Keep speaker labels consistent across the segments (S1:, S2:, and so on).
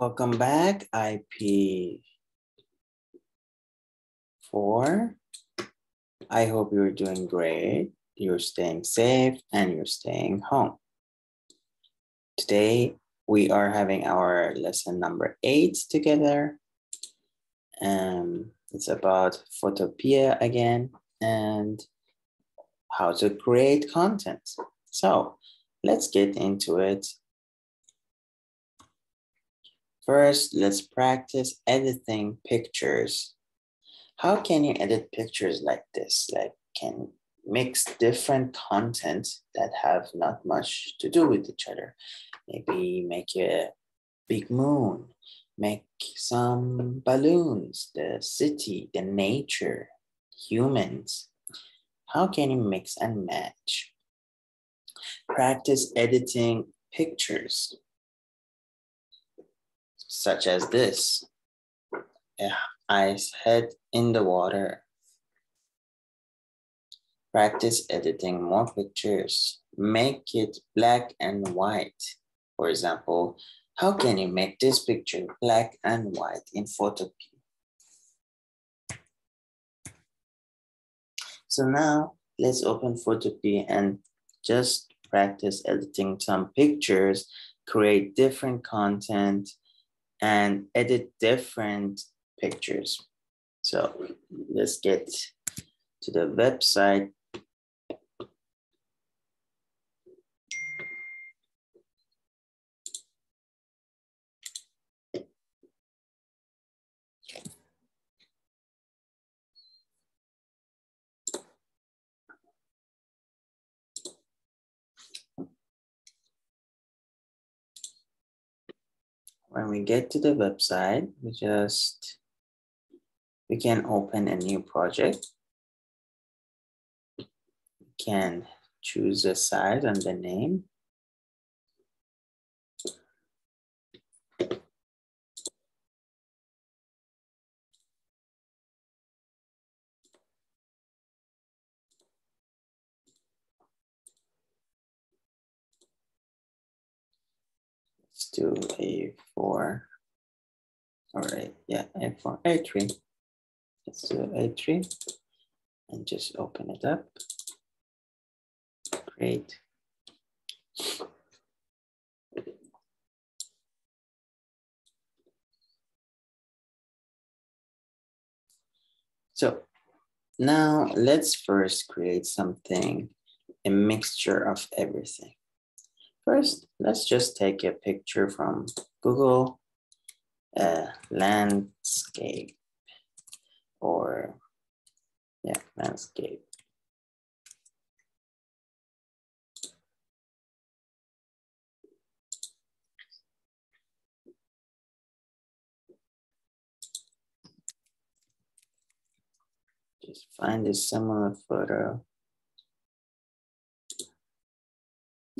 S1: Welcome back, IP4. I hope you're doing great. You're staying safe and you're staying home. Today, we are having our lesson number eight together. Um, it's about Photopea again and how to create content. So let's get into it First, let's practice editing pictures. How can you edit pictures like this? Like can mix different content that have not much to do with each other. Maybe make a big moon, make some balloons, the city, the nature, humans. How can you mix and match? Practice editing pictures such as this. Ice head in the water. Practice editing more pictures. Make it black and white. For example, how can you make this picture black and white in Photopea? So now let's open Photopea and just practice editing some pictures, create different content, and edit different pictures. So let's get to the website. When we get to the website, we just, we can open a new project. We can choose the size and the name. Let's do A4. All right, yeah, A4, A3. Let's do A3 and just open it up. Great. So now let's first create something, a mixture of everything. First, let's just take a picture from Google uh, landscape or yeah, landscape. Just find a similar photo.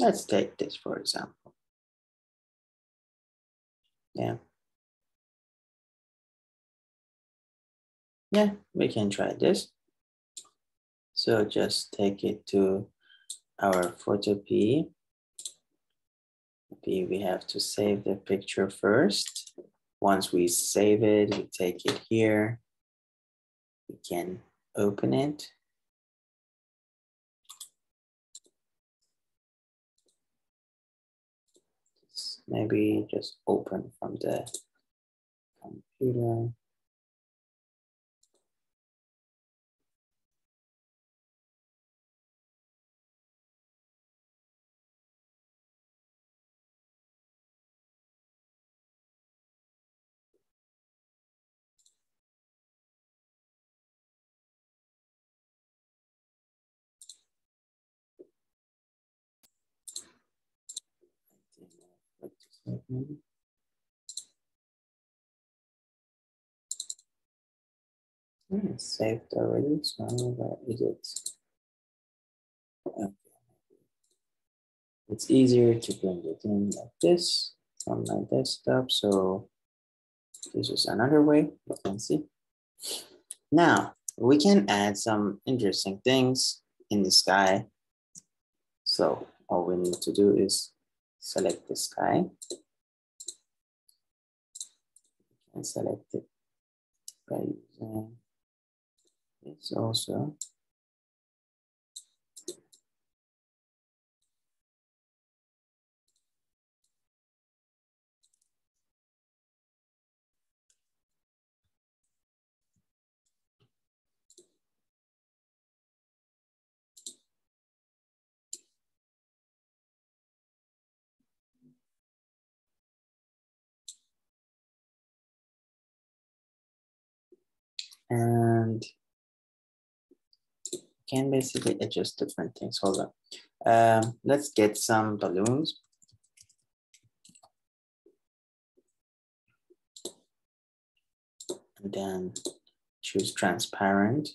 S1: Let's take this for example. Yeah. Yeah, we can try this. So just take it to our Photopea. We have to save the picture first. Once we save it, we take it here. We can open it. Maybe just open from the computer. Maybe. Hmm, saved already, so where is it? Okay. It's easier to bring it in like this on my desktop. So this is another way you can see. Now we can add some interesting things in the sky. So all we need to do is select the sky and select it by using this also. And can basically adjust different things. Hold on. Um, let's get some balloons. And then choose transparent.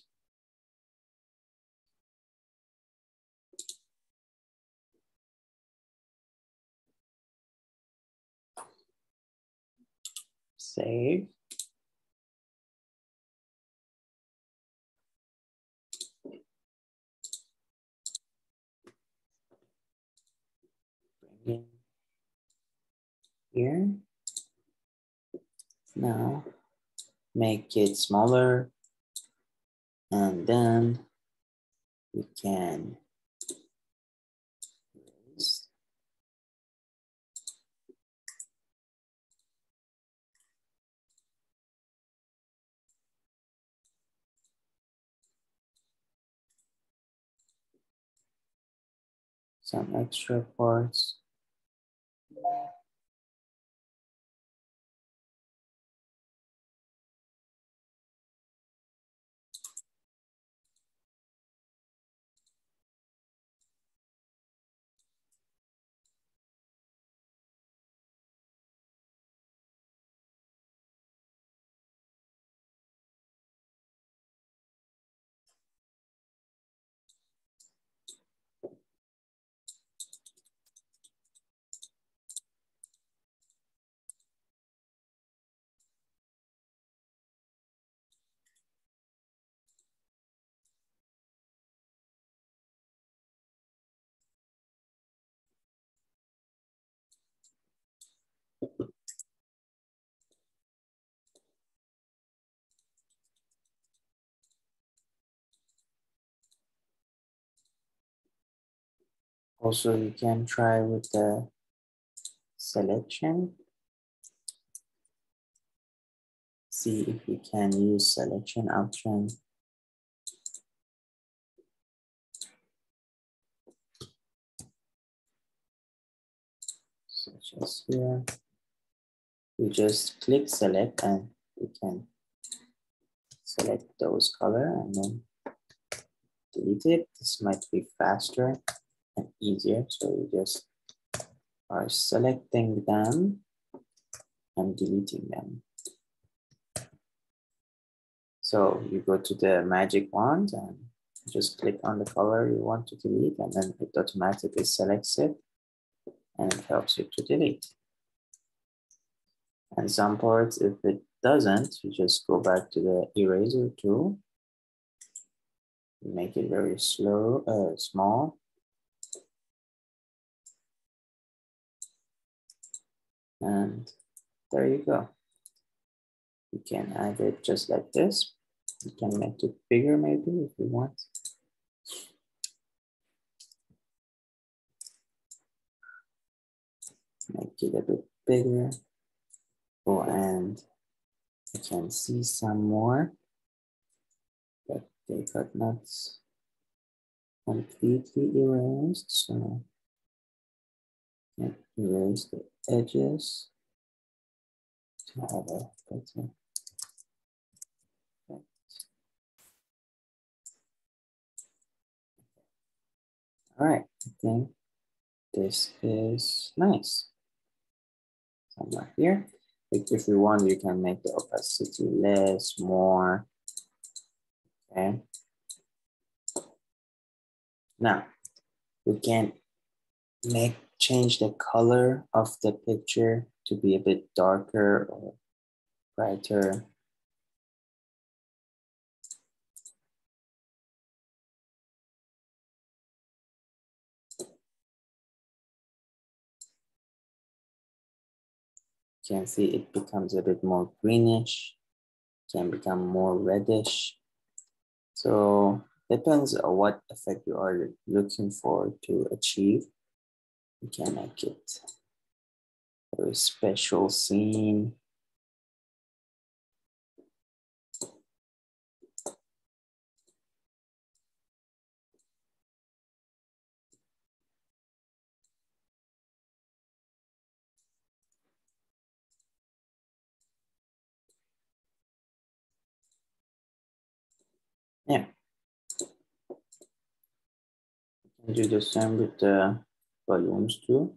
S1: Save. in here. Now make it smaller and then we can some extra parts. Also, you can try with the selection. See if you can use selection option. Such as here. You just click select and you can select those color and then delete it. This might be faster easier. So you just are selecting them and deleting them. So you go to the magic wand and just click on the color you want to delete and then it automatically selects it and it helps you to delete. And some parts, if it doesn't, you just go back to the eraser tool, make it very slow, uh, small, And there you go. You can add it just like this. You can make it bigger maybe if you want. Make it a bit bigger. Oh, and you can see some more, but they got not completely erased. So erase the edges to have a better. All right, I think this is nice. Somewhere here. If you want, you can make the opacity less, more. Okay. Now, we can make change the color of the picture to be a bit darker or brighter. You can see it becomes a bit more greenish, can become more reddish. So depends on what effect you are looking for to achieve. Can make it a special scene. Yeah. Do the same with the too.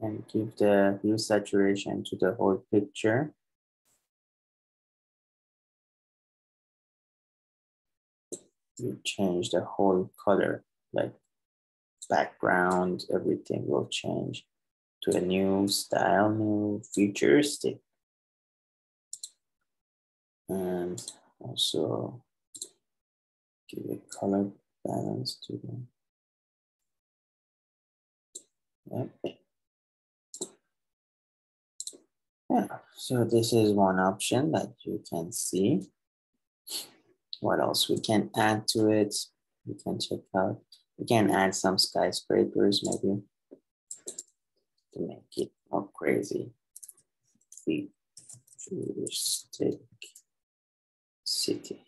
S1: And give the hue saturation to the whole picture. You change the whole color, like background, everything will change to a new style, new futuristic and also give a color balance to them. Yeah, so this is one option that you can see. What else we can add to it? We can check out. We can add some skyscrapers maybe to make it more crazy. Futuristic city.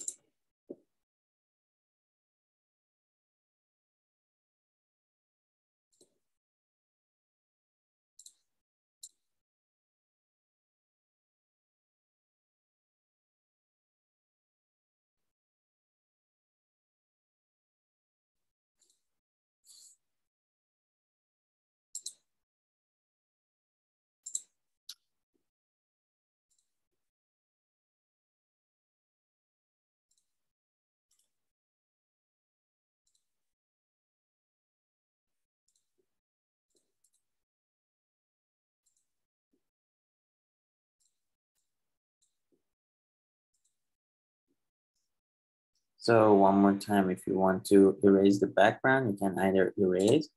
S1: So one more time, if you want to erase the background, you can either erase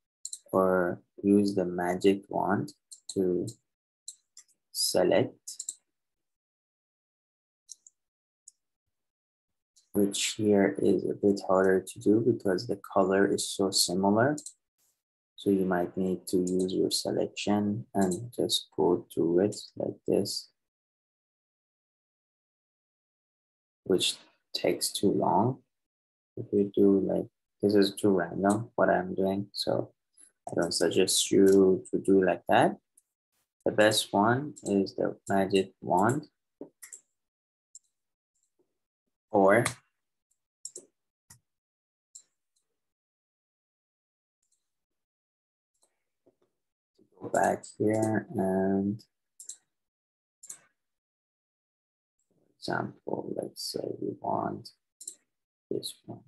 S1: or use the magic wand to select, which here is a bit harder to do because the color is so similar. So you might need to use your selection and just go through it like this, which takes too long. If you do like, this is too random what I'm doing. So I don't suggest you to do like that. The best one is the magic wand or go back here and example, let's say we want this one.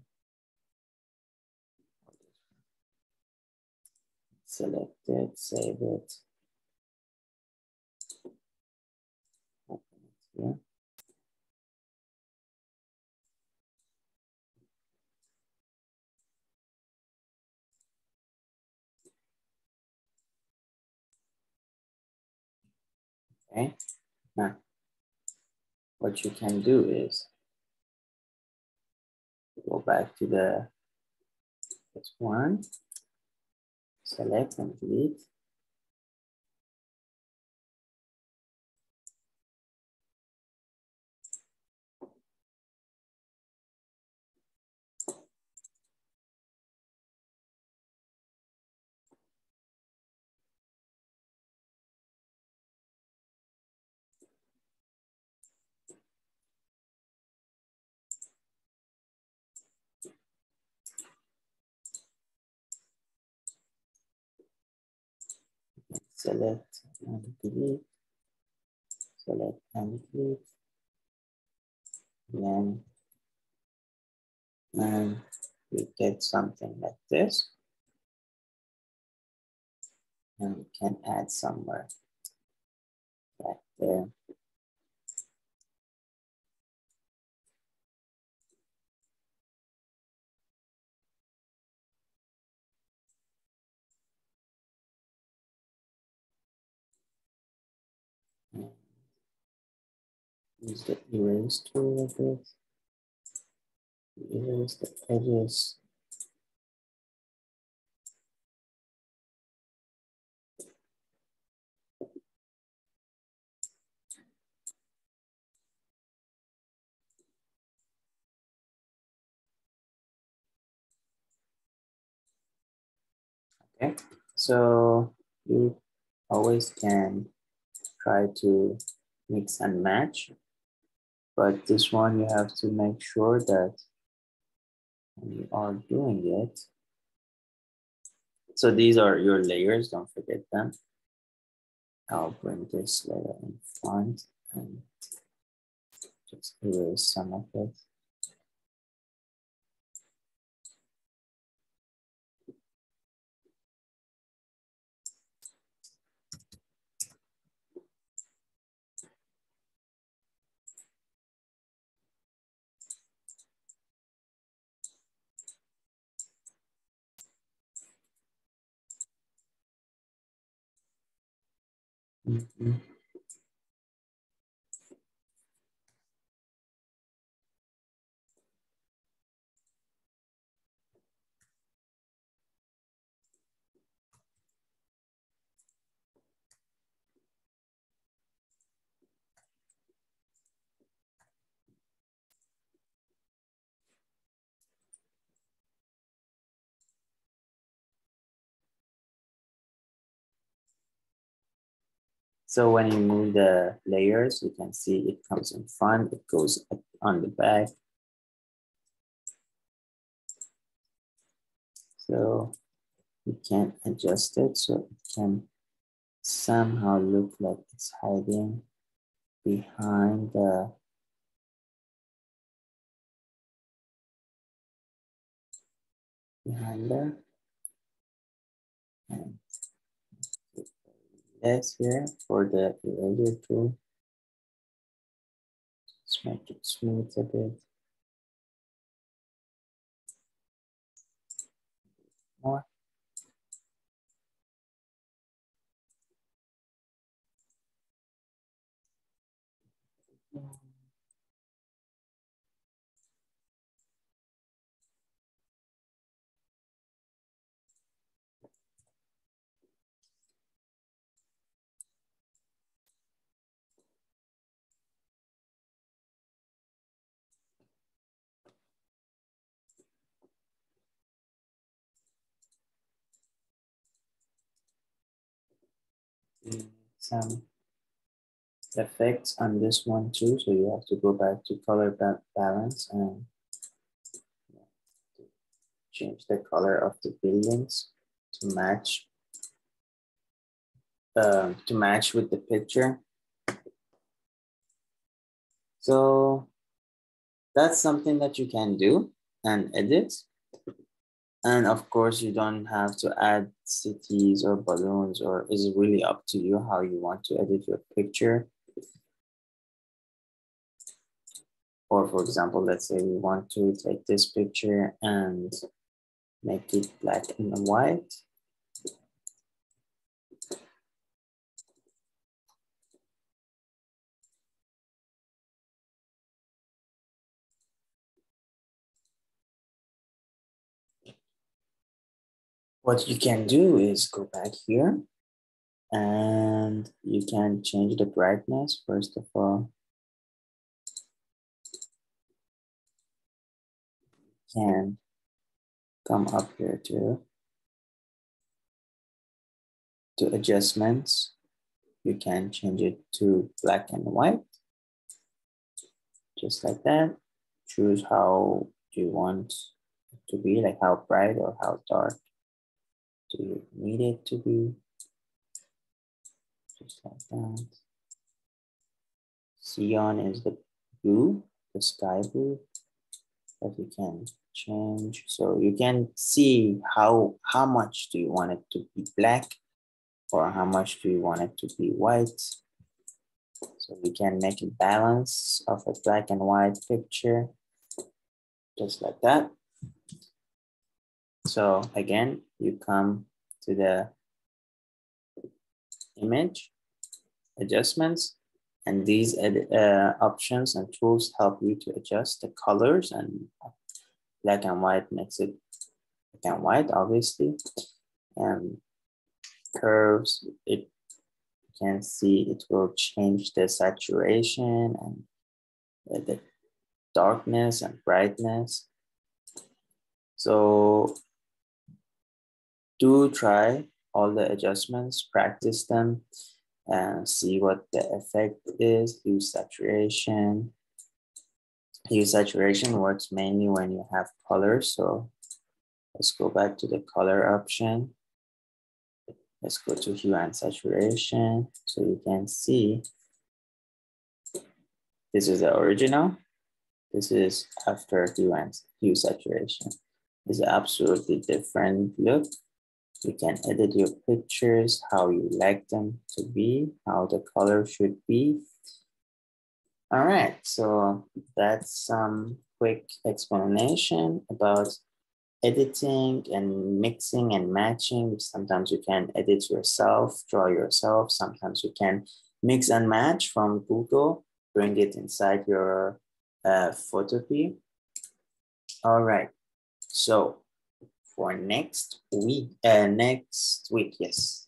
S1: Select it, save it. Open it here. Okay, now what you can do is go back to the this one, select and delete. Select and delete, select and delete, then and we get something like this. And we can add somewhere right there. Use the erase tool a bit. Erase the edges. Okay, so you always can try to mix and match, but this one you have to make sure that you are doing it, so these are your layers, don't forget them. I'll bring this layer in front and just erase some of it. Mm So when you move the layers, you can see it comes in front, it goes on the back. So you can adjust it so it can somehow look like it's hiding behind the behind there. And X here for the eraser tool. Let's make it smooth a bit. More. Some effects on this one too. So you have to go back to color balance and change the color of the buildings to match uh, to match with the picture. So that's something that you can do and edit. And of course, you don't have to add cities or balloons, or it's really up to you how you want to edit your picture. Or for example, let's say we want to take this picture and make it black and white. What you can do is go back here and you can change the brightness first of all. Can come up here too. To adjustments, you can change it to black and white, just like that. Choose how you want it to be, like how bright or how dark do you need it to be? Just like that. Cyan is the blue, the sky blue that you can change. So you can see how, how much do you want it to be black or how much do you want it to be white. So we can make a balance of a black and white picture, just like that. So again, you come to the image, adjustments, And these uh, options and tools help you to adjust the colors and black and white makes it black and white, obviously. And curves, it you can see it will change the saturation and the darkness and brightness. So do try all the adjustments, practice them, and see what the effect is. Hue saturation. Hue saturation works mainly when you have color. So let's go back to the color option. Let's go to hue and saturation. So you can see this is the original. This is after hue and hue saturation. It's absolutely different look. You can edit your pictures, how you like them to be, how the color should be. All right, so that's some quick explanation about editing and mixing and matching. Sometimes you can edit yourself, draw yourself. Sometimes you can mix and match from Google, bring it inside your uh, Photopea. All right, so for next week, uh, next week, yes.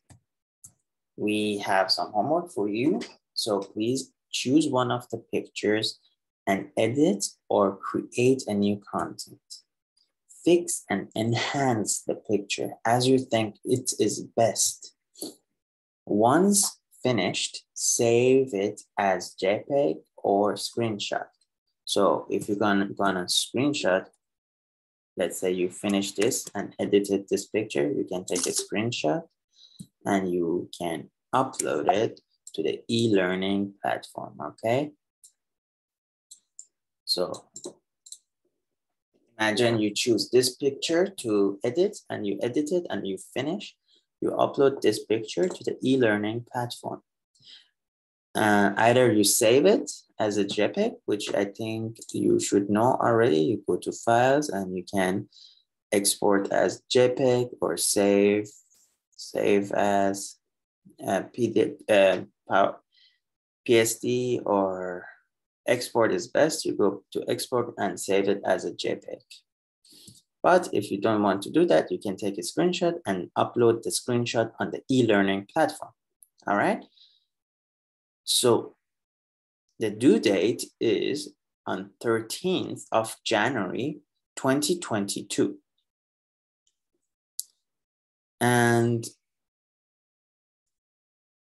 S1: We have some homework for you. So please choose one of the pictures and edit or create a new content. Fix and enhance the picture as you think it is best. Once finished, save it as JPEG or screenshot. So if you're gonna, gonna screenshot, let's say you finish this and edited this picture, you can take a screenshot and you can upload it to the e-learning platform, okay? So imagine you choose this picture to edit and you edit it and you finish, you upload this picture to the e-learning platform. Uh, either you save it as a JPEG, which I think you should know already. You go to files and you can export as JPEG or save, save as uh, PDF, uh, PSD or export is best. You go to export and save it as a JPEG. But if you don't want to do that, you can take a screenshot and upload the screenshot on the e-learning platform. All right. So the due date is on 13th of January 2022. And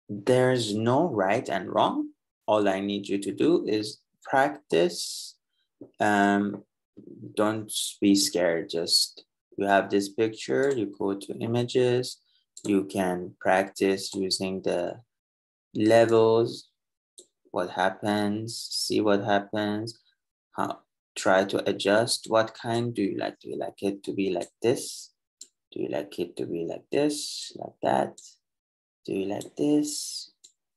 S1: there's no right and wrong. All I need you to do is practice. Um, don't be scared. Just you have this picture, you go to images, you can practice using the levels, what happens, see what happens, how, try to adjust. What kind do you like? Do you like it to be like this? Do you like it to be like this, like that? Do you like this?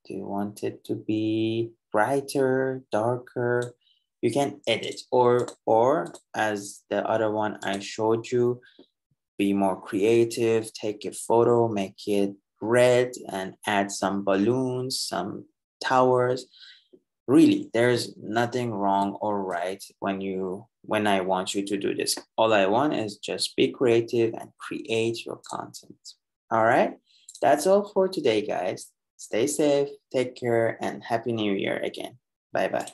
S1: Do you want it to be brighter, darker? You can edit or, or as the other one I showed you, be more creative, take a photo, make it red and add some balloons, some towers. Really, there's nothing wrong or right when you when I want you to do this. All I want is just be creative and create your content. All right. That's all for today, guys. Stay safe, take care, and Happy New Year again. Bye bye.